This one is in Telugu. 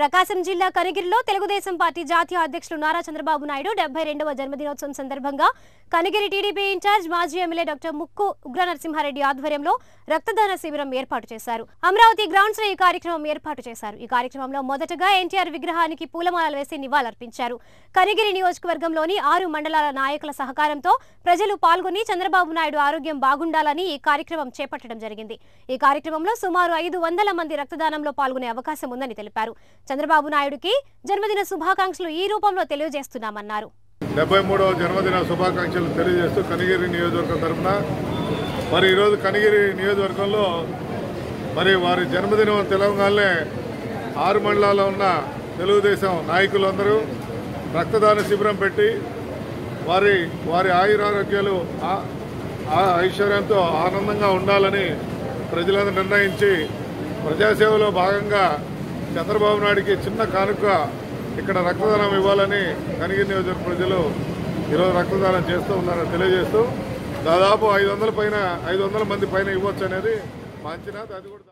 ప్రకాశం జిల్లా కనిగిరిలో తెలుగుదేశం పార్టీ జాతీయ అధ్యక్షులు నారా చంద్రబాబు నాయుడు డెబ్బై రెండవ జన్మదినోత్సవం సందర్భంగా కనిగిరి టీడీపీ ఇన్ఛార్జ్ మాజీ ఎమ్మెల్యే డాక్టర్ ముక్కు ఉగ్ర నరసింహారెడ్డి ఆధ్వర్యంలో రక్తదాన శిబిరం ఏర్పాటు చేశారు. అమరావతి గ్రౌండ్స్లో ఈ కార్యక్రమం ఏర్పాటు చేశారు. ఈ కార్యక్రమంలో మొదటగా ఎన్టీఆర్ విగ్రహానికి పూలమాలలు వేసి నివాళులర్పించారు. కనిగిరి నియోజకవర్గంలోని ఆరు మండలాల నాయకుల సహకారంతో ప్రజలు పాల్గొని చంద్రబాబు నాయుడు ఆరోగ్యం బాగుండాలని ఈ కార్యక్రమం చేపట్టడం జరిగింది. ఈ కార్యక్రమంలో సుమారు ఐదు వందల మంది రక్తదానంలో పాల్గొనే అవకాశం ఉందని తెలిపారు. చంద్రబాబు నాయుడుకి జన్మదిన శుభాకాంక్షలు ఈ రూపంలో తెలియజేస్తున్నామన్నారు. డెబ్బై మూడవ జన్మదిన శుభాకాంక్షలు తెలియజేస్తూ కనిగిరి నియోజకవర్గం తరఫున మరి ఈరోజు కనిగిరి నియోజకవర్గంలో మరి వారి జన్మదినం తెలంగాణలే ఆరు మండలాల్లో ఉన్న తెలుగుదేశం నాయకులందరూ రక్తదాన శిబిరం పెట్టి వారి వారి ఆయురారోగ్యాలు ఆ- ఆ ఐశ్వర్యంతో ఆనందంగా ఉండాలని ప్రజలందరూ నిర్ణయించి ప్రజాసేవలో భాగంగా చంద్రబాబు నాయుడికి చిన్న కానుక ఇక్కడ రక్తదానం ఇవ్వాలని కనిగిరి నియోజకవర్గ ప్రజలు ఈరోజు రక్తదానం చేస్తూ ఉన్నారని తెలియజేస్తూ దాదాపు ఐదు వందల పైన ఐదు వందల మంది పైన ఇవ్వచ్చు అనేది మా అంచనా. అది కూడా